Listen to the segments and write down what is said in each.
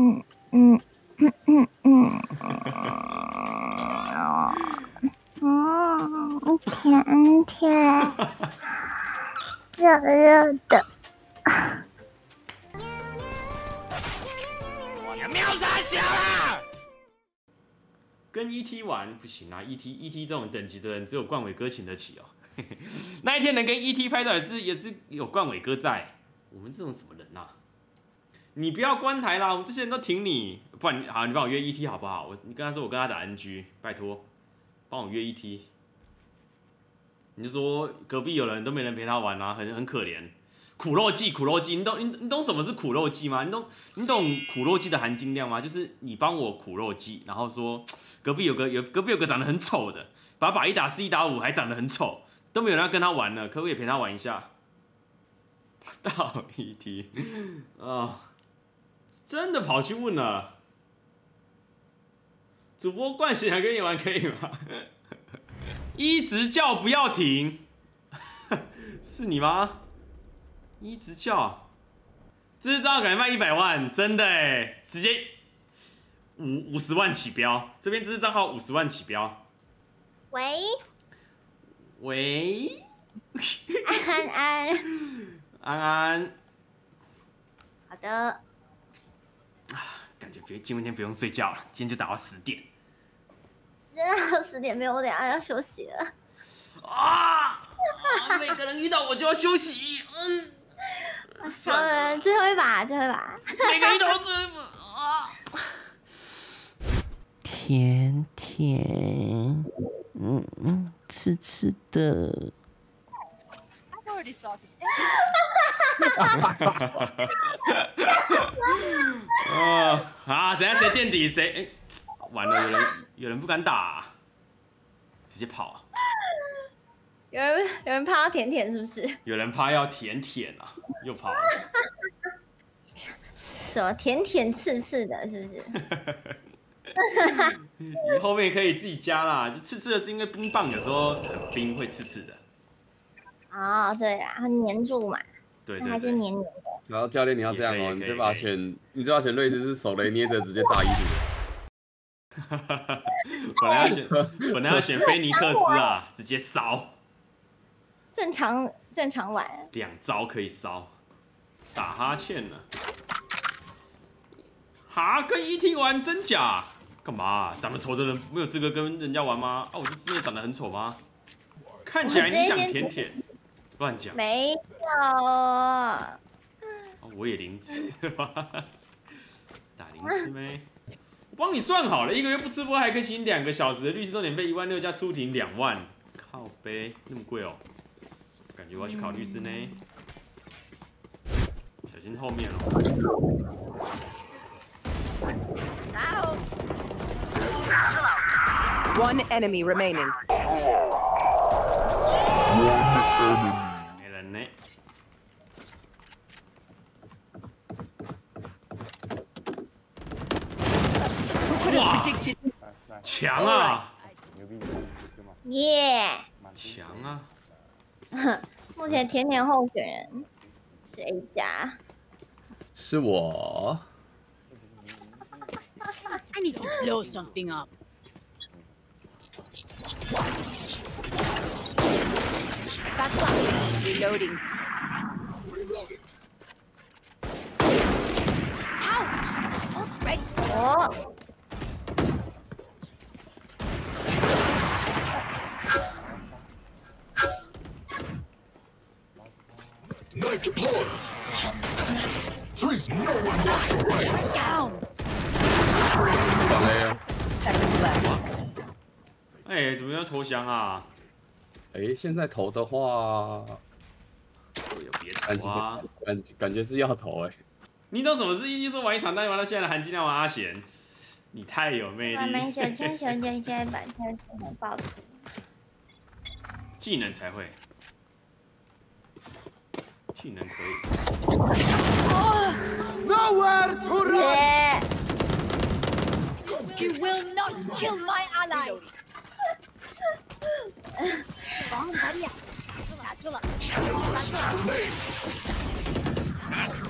嗯嗯嗯嗯嗯，嗯，甜甜，热热的。喵啥小啦？跟 ET 玩不行啊！ET ET 这种等级的人，只有冠伟哥请得起哦。那一天能跟 ET 拍照也是也是有冠伟哥在。我们这种什么人呐？你不要关台啦！我们这些人都挺你，不然好，你帮我约 ET 好不好？我你跟他说我跟他打 NG，拜托，帮我约 ET。你就说隔壁有人都没人陪他玩啊，很很可怜。苦肉计，苦肉计，你懂你你懂什么是苦肉计吗？你懂你懂苦肉计的含金量吗？就是你帮我苦肉计，然后说隔壁有个有隔壁有个长得很丑的，把把一打四一打五还长得很丑，都没有人要跟他玩了，可不可以陪他玩一下？到 ET 啊，真的跑去问了，主播冠贤想跟你玩可以吗？一直叫不要停，是你吗？一直叫，这支账感觉卖一百万，真的哎，直接五五十万起标，这边这支账号五十万起标。喂，喂，安安，安安，好的，感觉别今天不用睡觉了，今天就打到十点。真 的十点没有，我等下要休息了。啊！每个人遇到我就要休息，嗯。好人，最后一把，最后一把。每个人遇到最后一把啊！甜甜，嗯嗯，吃吃的。啊啊！等下谁垫底谁？哎，完了，有人有人不敢打，直接跑。有人有人怕要舔舔是不是？有人怕要舔舔啊，又跑了。什么舔舔刺刺的，是不是？你后面可以自己加啦，就刺刺的是因为冰棒有时候很冰会刺刺的。哦，对啊，它粘住嘛。对对。还是黏黏的。然后教练你要这样哦，你这把选你这把选瑞士是手雷捏着直接炸衣服。本来要选本来要选菲尼克斯啊，直接烧。正常正常玩，两招可以烧，打哈欠啊。哈，跟 ET 玩真假？干嘛？长得丑的人没有资格跟人家玩吗？啊，我就真的长得很丑吗？看起来你想舔舔，乱讲。没有。我也零吃，打零吃 没？我帮你算好了，一个月不吃播还可以请两个小时的律师重点费一万六加出庭两万，靠呗那么贵哦。感觉我要去考律师呢，小心后面哦。One enemy remaining。没人呢。哇！强啊！耶！强啊！目前甜甜候选人是 A 加，是我。I need to blow something up. Reloading. Ouch! Oh, right. 哦。Knife deployed. Freeze! No one walks away. Down. 打雷啊！哎，怎么要投降啊？哎，现在投的话，有别感觉感感觉是要投哎。你懂什么是？一说玩一场，但玩到现在的含金量玩阿贤，你太有魅力。我们小千小姐现在把它怎么爆出？技能才会。技能可以。Nowhere to run. You will not kill my ally. 王玛利亚，打住了，打住了。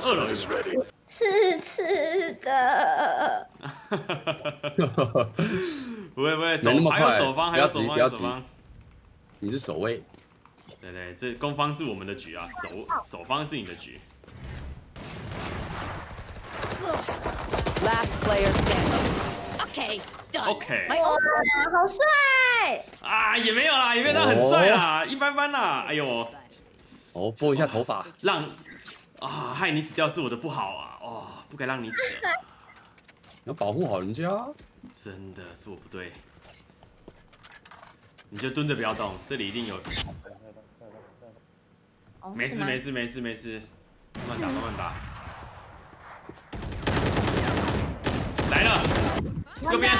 二楼 is ready。刺刺的。不 会不会，手还有手方，还有手方，不要急不要还有手方。你是守卫，对对，这攻方是我们的局啊，守守方是你的局。Last player standing. Okay, done. OK，My 哇好帅！啊，也没有啦，也没有到很帅啦，一般般啦。哎呦，哦，拨一下头发，让啊，害你死掉是我的不好啊，哦，不该让你死的，要保护好人家。真的是我不对。你就蹲着不要动，这里一定有。哦没事没事没事没事，慢慢打慢慢打。来了，右边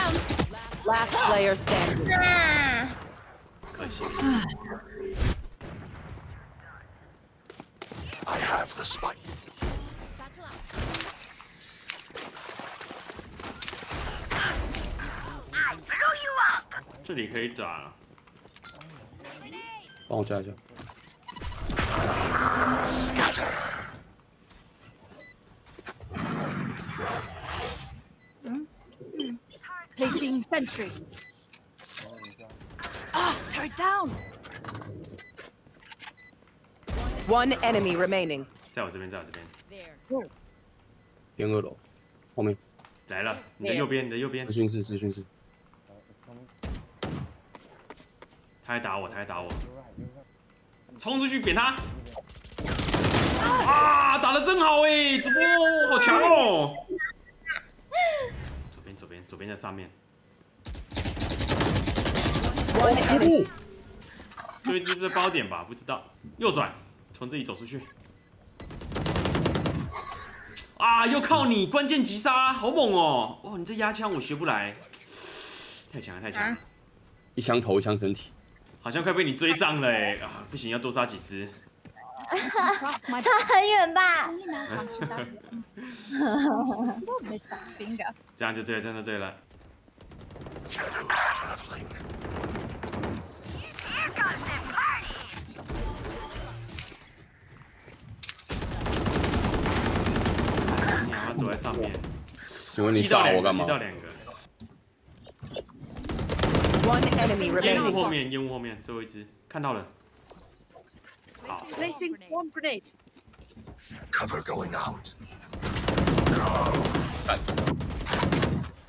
，Last player standing. 啊！可惜。I have the spike. 这里可以打，帮我加一下。Scatter. Placing sentry. Ah, turret down. One enemy remaining. 在我这边，在我这边。偏二楼，后面来了，你的右边，你的右边咨询室，咨询室。他还打我，他还打我，冲出去扁他！啊，打的真好哎，主播好强哦！左边，左边，左边在上面，One enemy. 就一只在包点吧，不知道。右转，从这里走出去。啊，又靠你关键击杀，好猛哦！哦，你这压枪我学不来，太强了，太强了，一枪头，一枪身体。好像快被你追上了哎！啊，不行，要多杀几只。差很远吧.这样就对了，这样就对了。你好像躲在上面，请问你炸我干嘛踢？到两个。One enemy 烟雾后面，烟雾后面，最后一只看到了。好，Placing one grenade. Cover going out. 干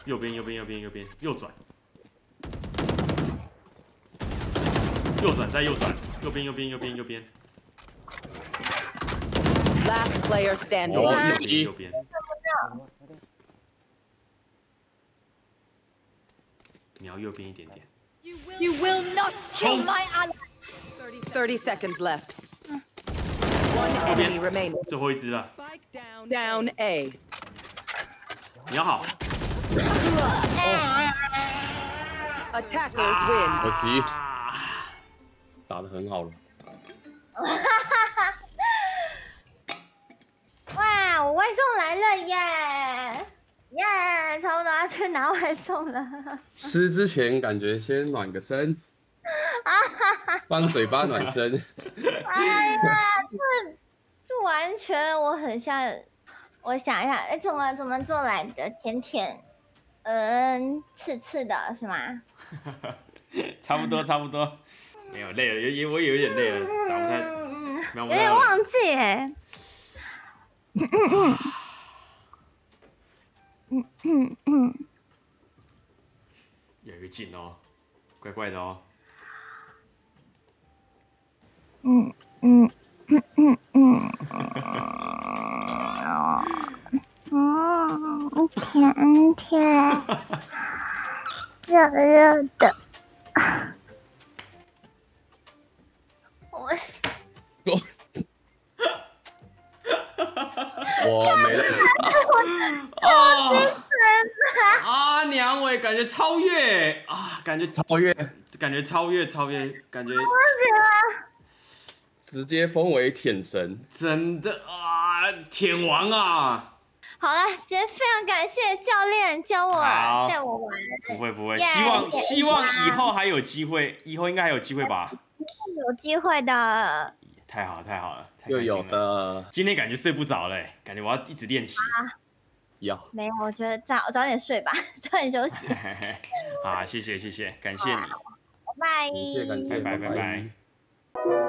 右边，右边，右边，右边，右转，右转，再右转，右边，右边，右边，右边，Last player standing. 右哦边，右边，右边。你要右边一点点。You will not kill my ally. Thirty seconds left. One Okay. enemy remaining. 最后一只了， Down A. 你要好。 Attackers win. 可惜啊打得很好了。哇，我外送来了耶！耶，差不多要 去 拿外送了。吃之前感觉先暖个身，帮嘴巴暖身。哎呀，这这完全我很像，我想一下，哎，怎么怎么做来的？甜甜，嗯，刺刺的是吗？差不多，差不多。没有累了，也也我有一点累了，打不有点忘记哎。有一个劲哦，怪怪的哦。嗯嗯嗯嗯嗯，啊，甜甜，热热的。我 我没了，哦，啊娘喂，感觉超越。啊，感觉超越，感觉超越超越，感觉直接封为舔神。真的啊，舔王啊！好了，今天非常感谢教练教我好。带我玩，不会不会，耶希望希望以后还有机会，以后应该还有机会吧？有机会的。太好了太好了，太又有。的今天感觉睡不着嘞欸，感觉我要一直练习。有。没有，我觉得早早点睡吧，早点休息。好，谢谢谢谢，感谢你，拜拜。感谢感谢，拜拜拜拜。拜